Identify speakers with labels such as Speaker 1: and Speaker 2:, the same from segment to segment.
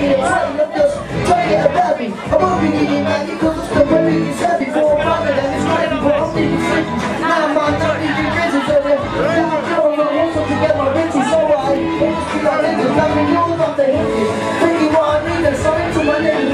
Speaker 1: get tight, I'm just trying to get a baby. I won't be needing that because the baby is happy for a brother and it's but I'm needing sleep. Now I'm on top, needing prison, so they're now I'm going on also to so I just feel like niggas, nothing new about the hinges. Thinking what I need and something to my niggas'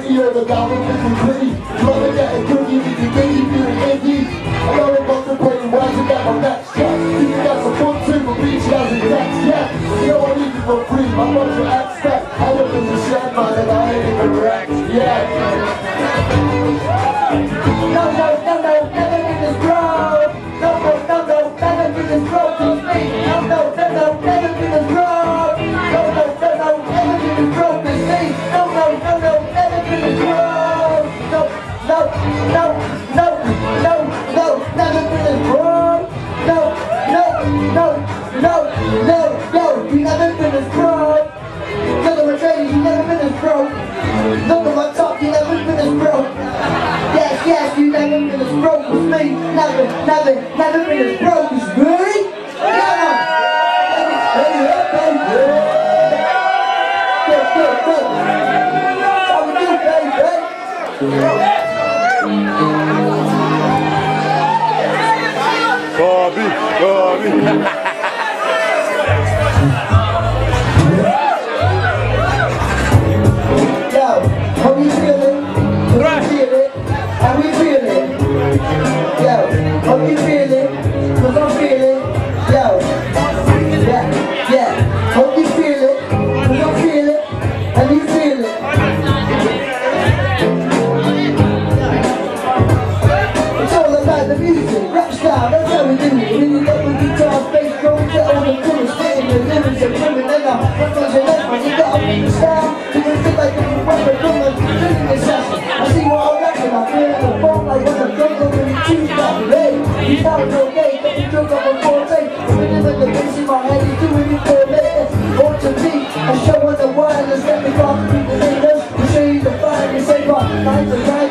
Speaker 1: this or the with this pretty. You wanna a cookie, you can get you feeling icky. I know I'm about to play why to get my next check. You get some fun too, but beach has a next yeah. You know I need you for free, my love to expect. I look in no, no, you never been this broke. Look at my trade, you never been this broke. Look at my top, you never been this broke. Yes, yes, you never been as broke as me. Never, never, never been as broke as me. Come on. Baby, baby, baby. Good, good, good. How we do, baby?
Speaker 2: Bobby, Bobby.
Speaker 1: Yo, how we feeling? Cause I'm feeling. Yo, yeah, yeah. How we feeling? Cause I'm feeling. And you feeling? It's all about the music, rap style, really choose late. You sound no gay, but you drunk up a forte. Spinning with the bass in my head, you doing it for me. Or to me, I show on the wireless, let me to the neighbors. To show you the fire, you say, but nine to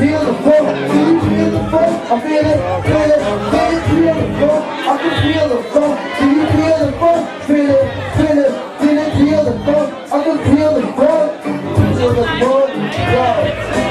Speaker 1: feel the funk, do you feel the funk? I feel it, feel it, feel it, feel the funk. I can feel the funk, do you feel the funk? Feel it, feel it, feel it, feel the funk. I can feel the funk, feel the funk. Yo,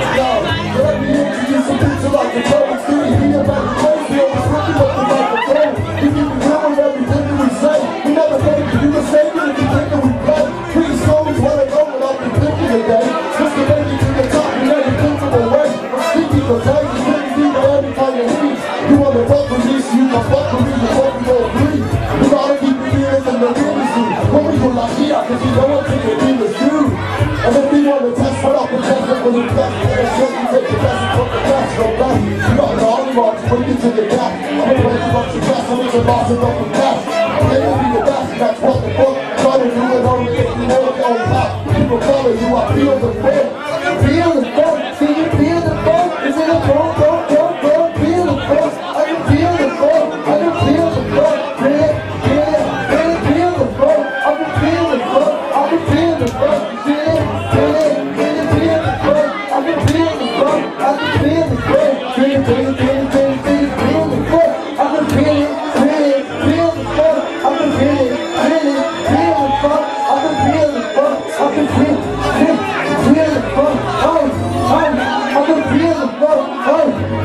Speaker 1: we go like here, cause you know what think the is due. And if we wanna test, put up the test, it was the best. And shit, we take the best, and put the best, no best. You got an army march, bring it to the gap. I'm gonna play you up the best, and it's a loss of the best. They will be the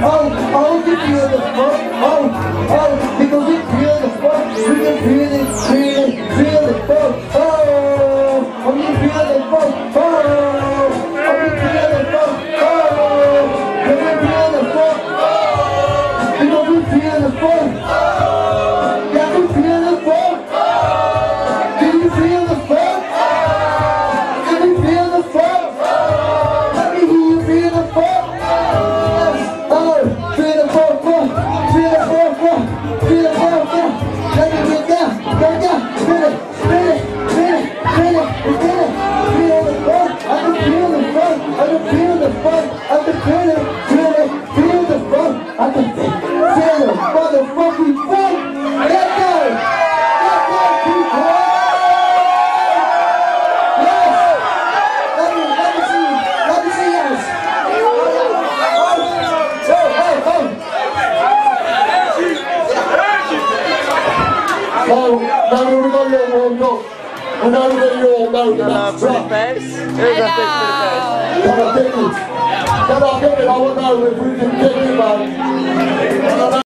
Speaker 1: Oh, oh, you the first. Spin it, spin it. Feel the fun, I can feel the fun, I can feel the fun, I can feel it, feel it, feel the fun, I can feel the motherfucking fun. Let go, let go, people. Yes. Let me, let me see, let me see yours. Oh, oh, oh.
Speaker 2: So, now we're get warmed up. And now we're gonna get warmed out.
Speaker 3: Uh, pretty face. That big pretty face?
Speaker 2: Can I it? Can I it? I want to know if we can it, man.